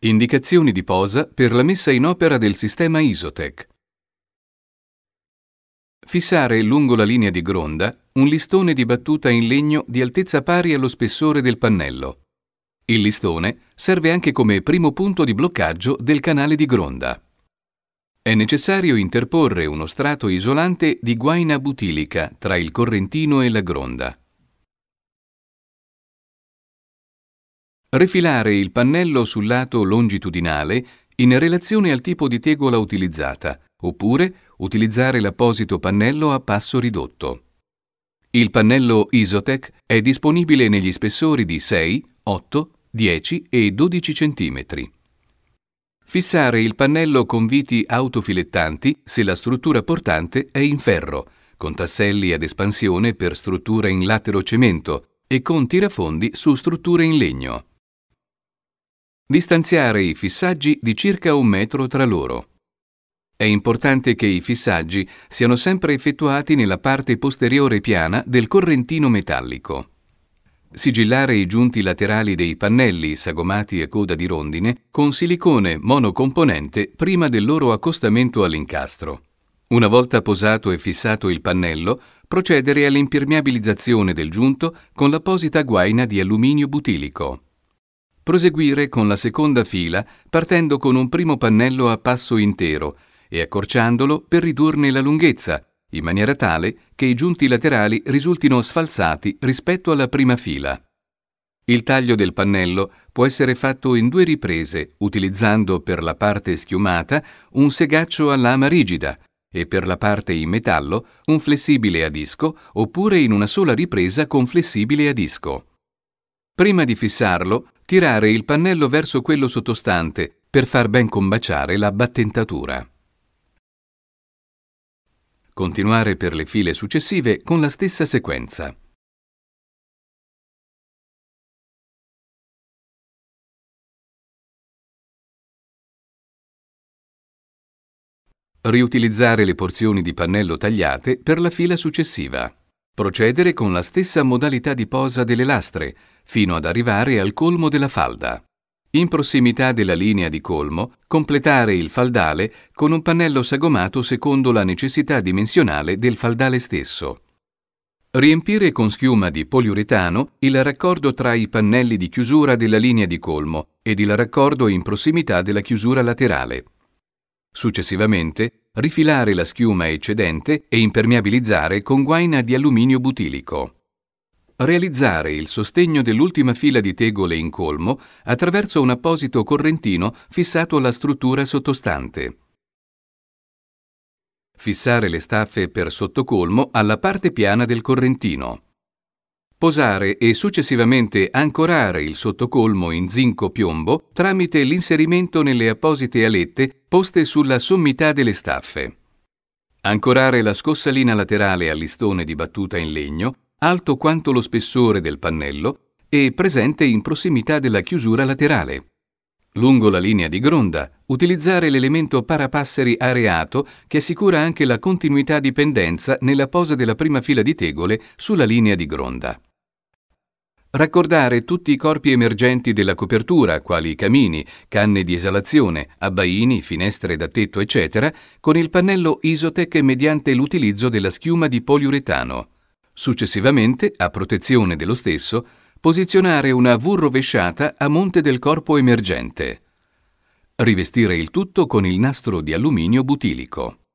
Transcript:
Indicazioni di posa per la messa in opera del sistema Isotec. Fissare lungo la linea di gronda un listone di battuta in legno di altezza pari allo spessore del pannello. Il listone serve anche come primo punto di bloccaggio del canale di gronda. È necessario interporre uno strato isolante di guaina butilica tra il correntino e la gronda. Refilare il pannello sul lato longitudinale in relazione al tipo di tegola utilizzata, oppure utilizzare l'apposito pannello a passo ridotto. Il pannello Isotec è disponibile negli spessori di 6, 8, 10 e 12 cm. Fissare il pannello con viti autofilettanti se la struttura portante è in ferro, con tasselli ad espansione per struttura in latero cemento e con tirafondi su strutture in legno. Distanziare i fissaggi di circa un metro tra loro. È importante che i fissaggi siano sempre effettuati nella parte posteriore piana del correntino metallico. Sigillare i giunti laterali dei pannelli sagomati a coda di rondine con silicone monocomponente prima del loro accostamento all'incastro. Una volta posato e fissato il pannello, procedere all'impermeabilizzazione del giunto con l'apposita guaina di alluminio butilico. Proseguire con la seconda fila partendo con un primo pannello a passo intero e accorciandolo per ridurne la lunghezza, in maniera tale che i giunti laterali risultino sfalsati rispetto alla prima fila. Il taglio del pannello può essere fatto in due riprese, utilizzando per la parte schiumata un segaccio a lama rigida e per la parte in metallo un flessibile a disco oppure in una sola ripresa con flessibile a disco. Prima di fissarlo, tirare il pannello verso quello sottostante per far ben combaciare la battentatura. Continuare per le file successive con la stessa sequenza. Riutilizzare le porzioni di pannello tagliate per la fila successiva. Procedere con la stessa modalità di posa delle lastre, fino ad arrivare al colmo della falda. In prossimità della linea di colmo, completare il faldale con un pannello sagomato secondo la necessità dimensionale del faldale stesso. Riempire con schiuma di poliuretano il raccordo tra i pannelli di chiusura della linea di colmo ed il raccordo in prossimità della chiusura laterale. Successivamente, rifilare la schiuma eccedente e impermeabilizzare con guaina di alluminio butilico. Realizzare il sostegno dell'ultima fila di tegole in colmo attraverso un apposito correntino fissato alla struttura sottostante. Fissare le staffe per sottocolmo alla parte piana del correntino. Posare e successivamente ancorare il sottocolmo in zinco-piombo tramite l'inserimento nelle apposite alette poste sulla sommità delle staffe. Ancorare la scossalina laterale al listone di battuta in legno, alto quanto lo spessore del pannello e presente in prossimità della chiusura laterale. Lungo la linea di gronda, utilizzare l'elemento parapasseri areato che assicura anche la continuità di pendenza nella posa della prima fila di tegole sulla linea di gronda. Raccordare tutti i corpi emergenti della copertura, quali camini, canne di esalazione, abbaini, finestre da tetto, eccetera, con il pannello Isotec mediante l'utilizzo della schiuma di poliuretano. Successivamente, a protezione dello stesso, posizionare una V rovesciata a monte del corpo emergente. Rivestire il tutto con il nastro di alluminio butilico.